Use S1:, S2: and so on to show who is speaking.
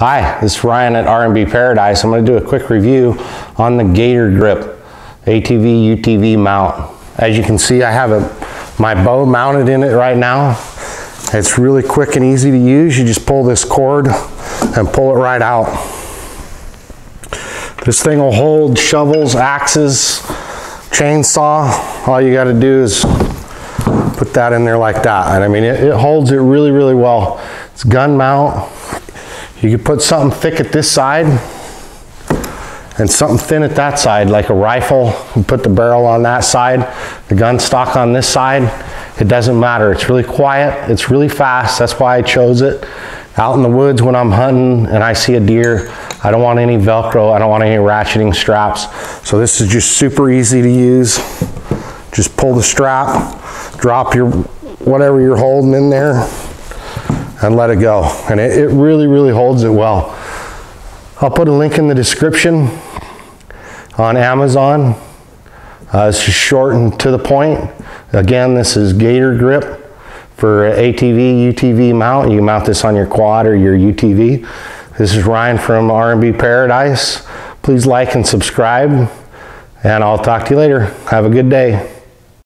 S1: Hi, this is Ryan at R&B Paradise. I'm going to do a quick review on the Gator Gripp ATV UTV mount. As you can see, I have a, my bow mounted in it right now. It's really quick and easy to use. You just pull this cord and pull it right out. This thing will hold shovels, axes, chainsaw. All you got to do is put that in there like that. And I mean, it, it holds it really, really well. It's gun mount. You could put something thick at this side and something thin at that side, like a rifle. You put the barrel on that side, the gun stock on this side. It doesn't matter. It's really quiet. It's really fast. That's why I chose it. Out in the woods when I'm hunting and I see a deer, I don't want any Velcro. I don't want any ratcheting straps. So this is just super easy to use. Just pull the strap, drop your whatever you're holding in there and let it go. And it, it really, really holds it well. I'll put a link in the description on Amazon. Uh, it's short and to the point. Again, this is Gator Gripp for ATV, UTV mount. You mount this on your quad or your UTV. This is Ryan from R&B Paradise. Please like and subscribe, and I'll talk to you later. Have a good day.